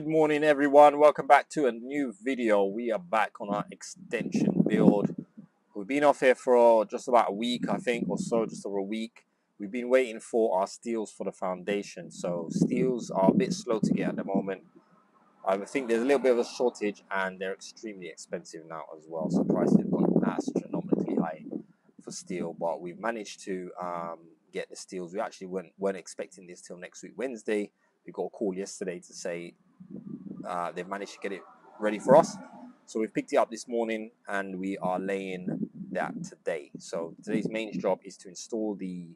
Good morning everyone, welcome back to a new video. We are back on our extension build. We've been off here for just about a week I think or so, just over a week. We've been waiting for our steels for the foundation. So steels are a bit slow to get at the moment. I think there's a little bit of a shortage and they're extremely expensive now as well. So prices have gone astronomically high for steel, but we've managed to um, get the steels. We actually weren't, weren't expecting this till next week Wednesday we got a call yesterday to say uh, they've managed to get it ready for us. So we've picked it up this morning and we are laying that today. So today's main job is to install the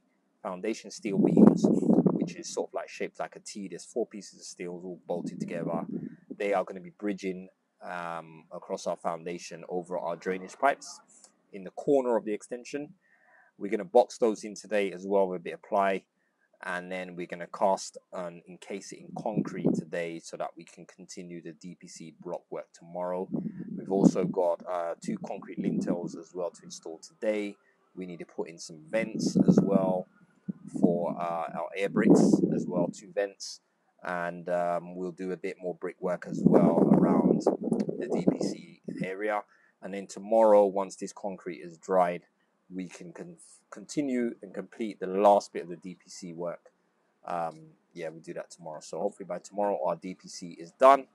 foundation steel beams, which is sort of like shaped like a T. There's four pieces of steel all bolted together. They are going to be bridging um, across our foundation over our drainage pipes in the corner of the extension. We're going to box those in today as well with a bit of ply and then we're going to cast and encase it in concrete today so that we can continue the DPC block work tomorrow. We've also got uh, two concrete lintels as well to install today. We need to put in some vents as well for uh, our air bricks as well, two vents. And um, we'll do a bit more brickwork as well around the DPC area. And then tomorrow, once this concrete is dried, we can con continue and complete the last bit of the DPC work. Um, yeah, we do that tomorrow. So hopefully by tomorrow our DPC is done.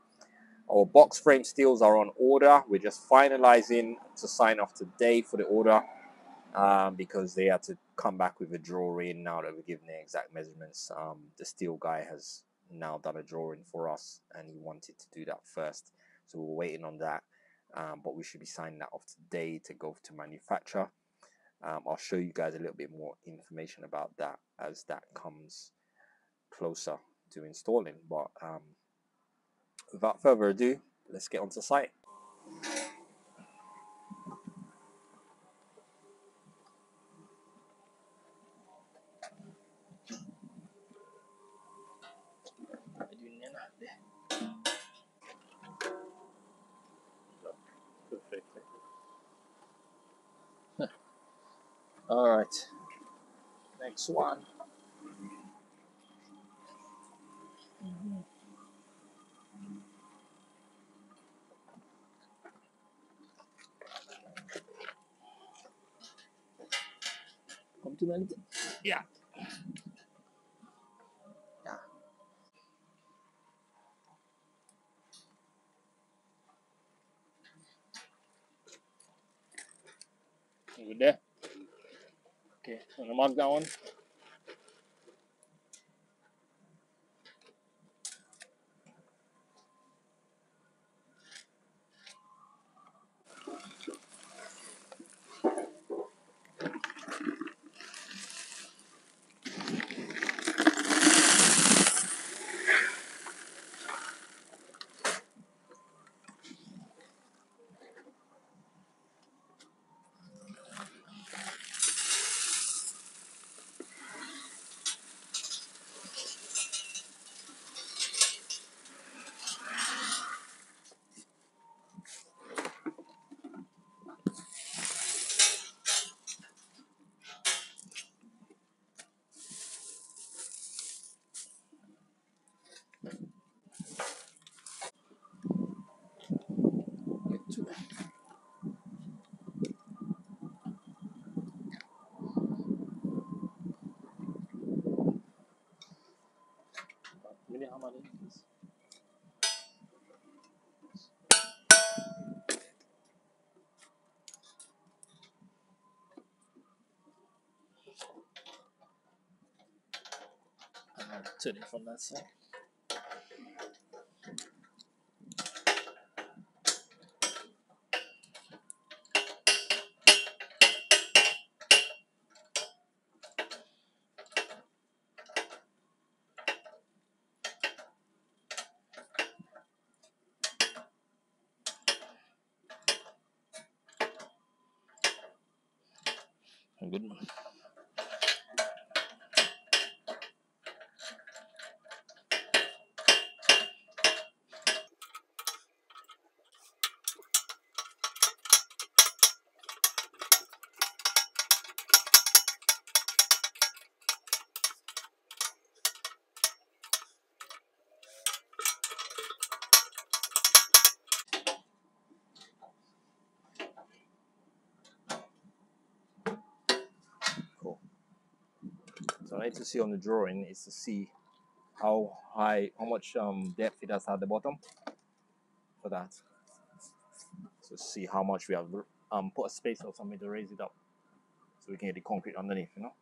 Our box frame steels are on order. We're just finalizing to sign off today for the order um, because they had to come back with a drawing now that we're given the exact measurements. Um, the steel guy has now done a drawing for us and he wanted to do that first. So we're waiting on that. Um, but we should be signing that off today to go to manufacture. Um, I'll show you guys a little bit more information about that as that comes closer to installing. But um, without further ado, let's get onto site. All right. Next one. Come to me. Yeah. Yeah. Good there. Okay, want to mark that one? Turn it from that side. Good. So I need to see on the drawing is to see how high, how much um, depth it has at the bottom for that. So see how much we have um, put a space or something to raise it up so we can get the concrete underneath, you know.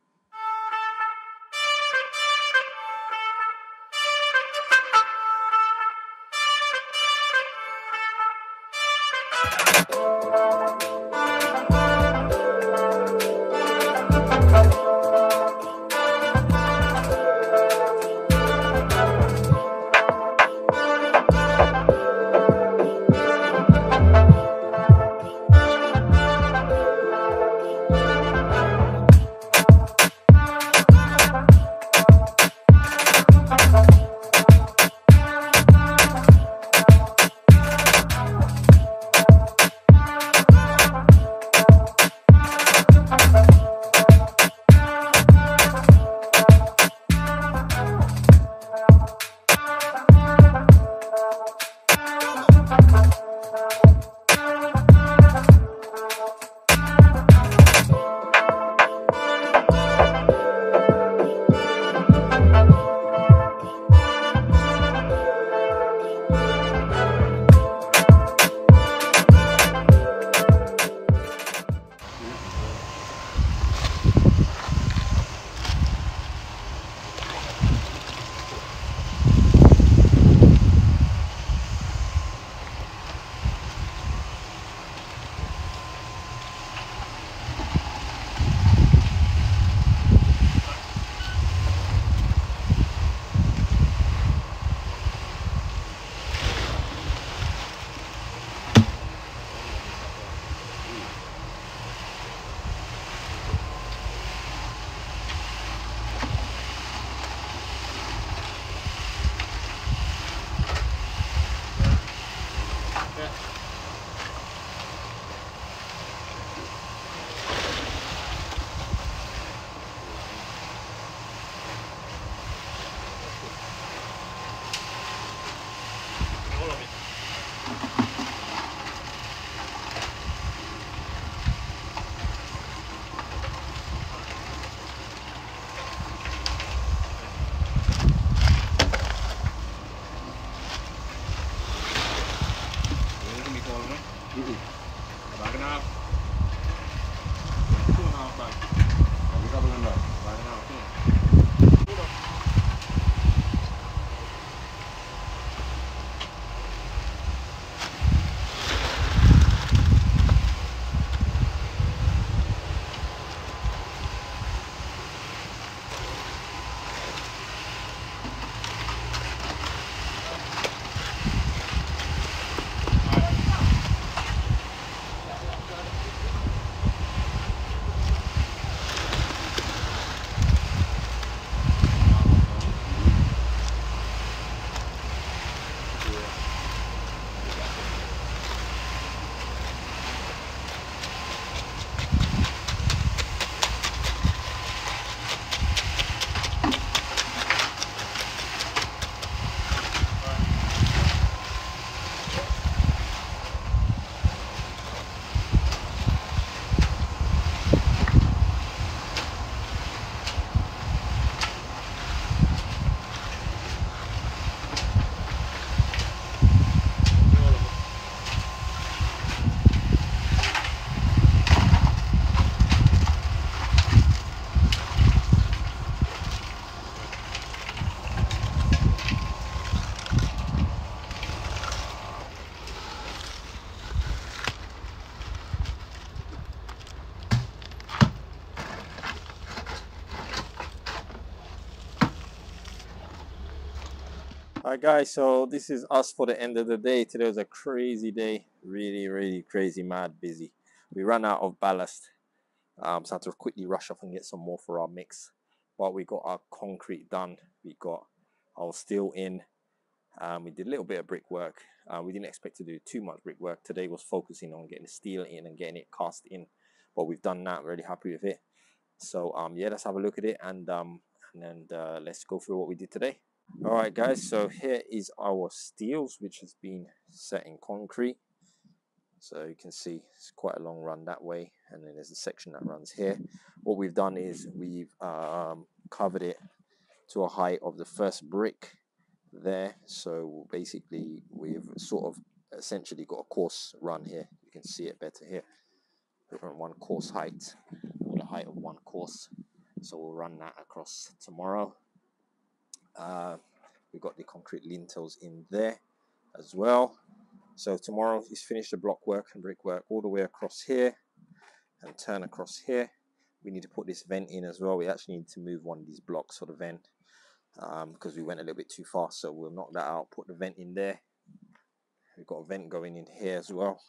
Alright guys, so this is us for the end of the day. Today was a crazy day. Really, really crazy, mad, busy. We ran out of ballast. Um, so I had to quickly rush off and get some more for our mix. But we got our concrete done. We got our steel in. Um, we did a little bit of brickwork. Uh, we didn't expect to do too much brickwork. Today was focusing on getting the steel in and getting it cast in. But we've done that. Really happy with it. So um, yeah, let's have a look at it and um, and then uh, let's go through what we did today. All right, guys, so here is our steels, which has been set in concrete. So you can see it's quite a long run that way, and then there's a section that runs here. What we've done is we've um, covered it to a height of the first brick there. So basically, we've sort of essentially got a course run here. You can see it better here. On one course height, or the height of one course. So we'll run that across tomorrow. Uh, we've got the concrete lintels in there as well. So tomorrow is finish the block work and brickwork all the way across here and turn across here. We need to put this vent in as well. We actually need to move one of these blocks for the vent um, because we went a little bit too fast. So we'll knock that out, put the vent in there. We've got a vent going in here as well.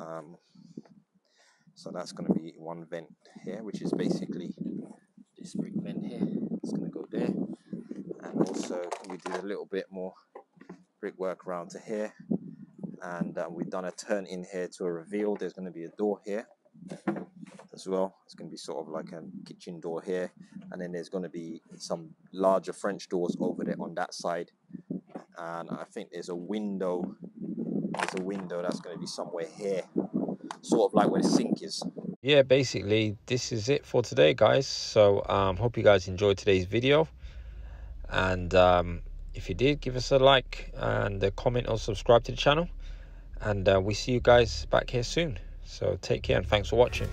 Um, so that's going to be one vent here, which is basically this brick vent here. It's going to go there. Also we did a little bit more brickwork around to here. And um, we've done a turn in here to a reveal. There's going to be a door here as well. It's going to be sort of like a kitchen door here, and then there's going to be some larger French doors over there on that side. And I think there's a window. There's a window that's going to be somewhere here, sort of like where the sink is. Yeah, basically this is it for today, guys. So um, hope you guys enjoyed today's video, and um, if you did, give us a like and a comment or subscribe to the channel. And uh, we see you guys back here soon. So take care and thanks for watching.